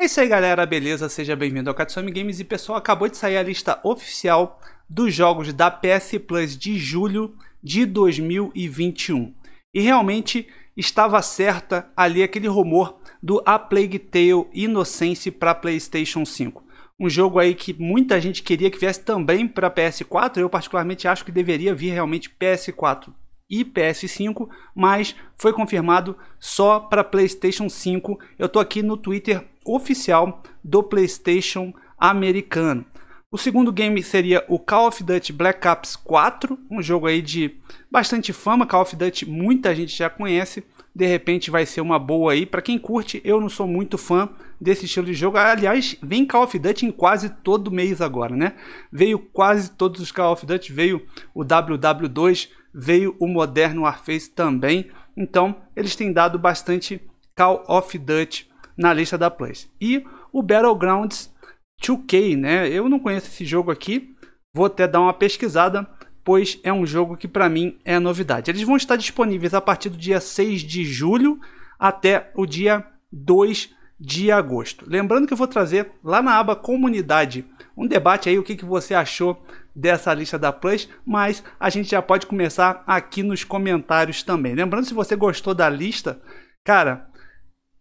É isso aí galera, beleza? Seja bem-vindo ao Katsumi Games e pessoal, acabou de sair a lista oficial dos jogos da PS Plus de julho de 2021. E realmente estava certa ali aquele rumor do A Plague Tale Innocence para PlayStation 5. Um jogo aí que muita gente queria que viesse também para PS4, eu particularmente acho que deveria vir realmente PS4 e PS5, mas foi confirmado só para PlayStation 5. Eu estou aqui no Twitter oficial do PlayStation americano. O segundo game seria o Call of Duty Black Ops 4, um jogo aí de bastante fama. Call of Duty muita gente já conhece. De repente vai ser uma boa aí para quem curte. Eu não sou muito fã desse estilo de jogo. Aliás, vem Call of Duty em quase todo mês agora, né? Veio quase todos os Call of Duty, veio o WW2, veio o Modern Warfare também. Então, eles têm dado bastante Call of Duty na lista da Plus. E o Battlegrounds 2K, né? Eu não conheço esse jogo aqui, vou até dar uma pesquisada, pois é um jogo que para mim é novidade. Eles vão estar disponíveis a partir do dia 6 de julho até o dia 2 de agosto. Lembrando que eu vou trazer lá na aba comunidade um debate aí o que, que você achou dessa lista da Plus, mas a gente já pode começar aqui nos comentários também. Lembrando se você gostou da lista, cara,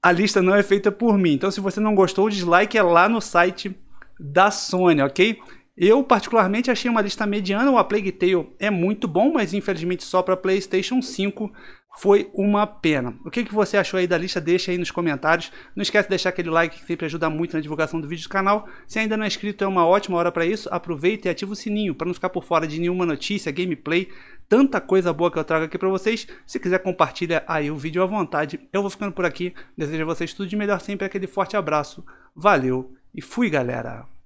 a lista não é feita por mim. Então se você não gostou, o dislike é lá no site da Sony, ok? Eu particularmente achei uma lista mediana, o A Plague Tale é muito bom, mas infelizmente só para PlayStation 5 foi uma pena. O que, que você achou aí da lista? Deixa aí nos comentários. Não esquece de deixar aquele like que sempre ajuda muito na divulgação do vídeo do canal. Se ainda não é inscrito, é uma ótima hora para isso. Aproveita e ativa o sininho para não ficar por fora de nenhuma notícia, gameplay, tanta coisa boa que eu trago aqui para vocês. Se quiser compartilha aí o vídeo à vontade. Eu vou ficando por aqui. Desejo a vocês tudo de melhor sempre, aquele forte abraço. Valeu e fui, galera!